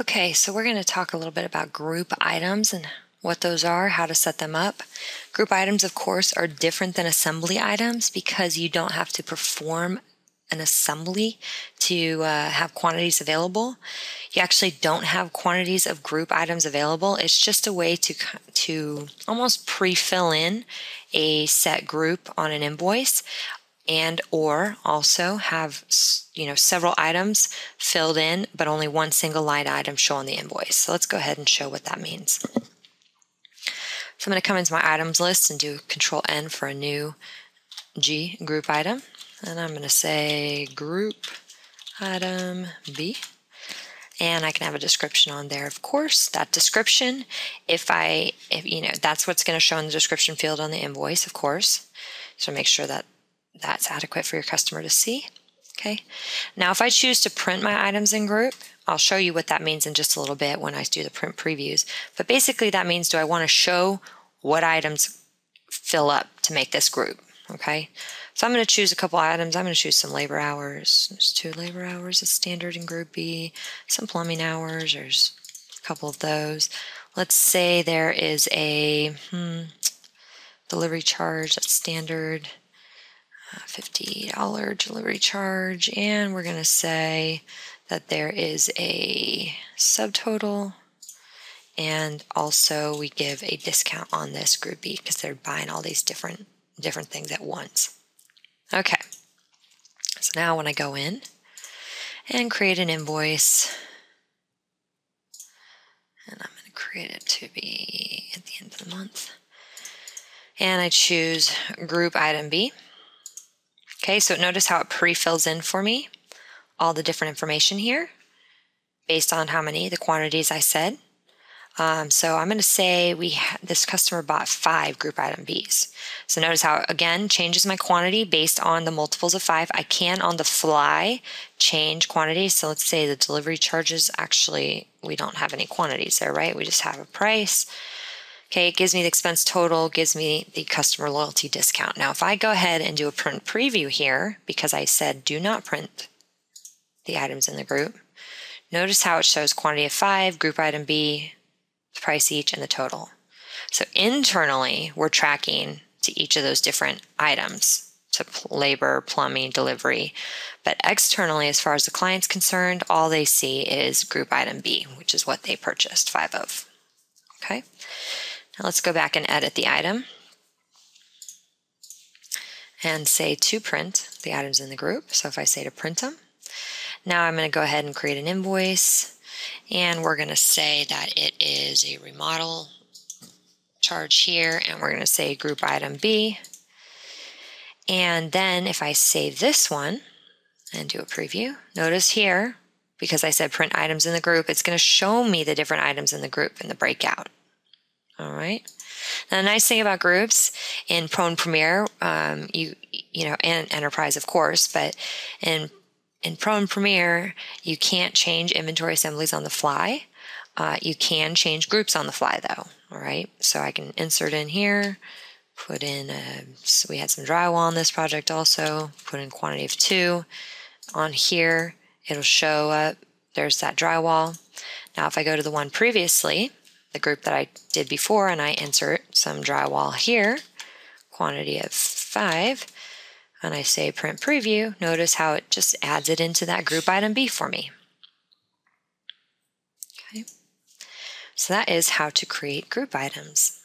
Okay, so we're going to talk a little bit about group items and what those are, how to set them up. Group items, of course, are different than assembly items because you don't have to perform an assembly to uh, have quantities available. You actually don't have quantities of group items available. It's just a way to to almost pre-fill in a set group on an invoice and or also have you know several items filled in but only one single line item show on the invoice. So let's go ahead and show what that means. So I'm going to come into my items list and do control N for a new G group item. And I'm going to say group item B. And I can have a description on there, of course. That description, if I, if you know, that's what's going to show in the description field on the invoice, of course. So make sure that that's adequate for your customer to see. Okay. Now, if I choose to print my items in group, I'll show you what that means in just a little bit when I do the print previews. But basically that means do I want to show what items fill up to make this group? Okay. So I'm going to choose a couple items. I'm going to choose some labor hours. There's two labor hours as standard in group B, some plumbing hours. There's a couple of those. Let's say there is a hmm, delivery charge that's standard. $50 delivery charge and we're going to say that there is a subtotal and also we give a discount on this group B because they're buying all these different different things at once. Okay, so now when I go in and create an invoice, and I'm going to create it to be at the end of the month, and I choose group item B. Okay, so notice how it pre-fills in for me all the different information here based on how many, the quantities I said. Um, so I'm going to say we this customer bought five group item Bs. So notice how again changes my quantity based on the multiples of five. I can on the fly change quantities. So let's say the delivery charges actually we don't have any quantities there, right? We just have a price. Okay, it gives me the expense total, gives me the customer loyalty discount. Now, if I go ahead and do a print preview here, because I said do not print the items in the group, notice how it shows quantity of five, group item B, price each, and the total. So internally, we're tracking to each of those different items to labor, plumbing, delivery. But externally, as far as the client's concerned, all they see is group item B, which is what they purchased five of. Okay. Now let's go back and edit the item and say to print the items in the group. So if I say to print them, now I'm going to go ahead and create an invoice and we're going to say that it is a remodel charge here and we're going to say group item B. And then if I save this one and do a preview, notice here, because I said print items in the group, it's going to show me the different items in the group in the breakout. All right. Now, the nice thing about groups in Pro Premier, um, you you know, and Enterprise, of course, but in in and Premier, you can't change inventory assemblies on the fly. Uh, you can change groups on the fly, though. All right. So I can insert in here, put in. A, so we had some drywall on this project also. Put in quantity of two. On here, it'll show up. There's that drywall. Now, if I go to the one previously, the group that I did before and I insert some drywall here, quantity of five, and I say print preview, notice how it just adds it into that group item B for me. Okay, so that is how to create group items.